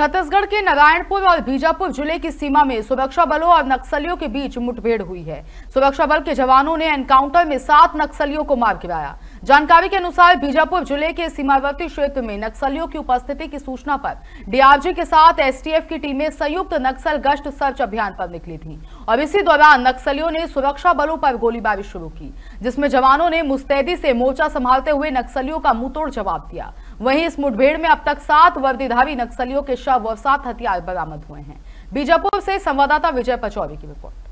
छत्तीसगढ़ के नारायणपुर और बीजापुर ज़िले की सीमा में सुरक्षा बलों और नक्सलियों के बीच मुठभेड़ हुई है। सुरक्षा बल के जवानों ने एनकाउंटर में सात नक्सलियों को मार गिराया। जानकारी के अनुसार बीजापुर ज़िले के सीमावर्ती क्षेत्र में नक्सलियों की उपस्थिति की सूचना पर डीआरजी के साथ एसटीएफ की टीमें संयुक्त नक्सल गश्त सर्च अभियान पर निकली थी और इसी दौरान नक्सलियों ने सुरक्षा बलों पर गोलीबारी शुरू की, जिसमें जवानों ने मुस्तैदी से मोर्चा संभालते हुए नक्सलियों का मुंहतोड़ जवाब दिया। वहीं इस मुठभेड़ में अब तक सात वर्दीधारी नक्सलियों के शव और सात हथियार बरामद हुए हैं। बीजापुर से संवाददाता विजय पचौरी की रिपोर्ट।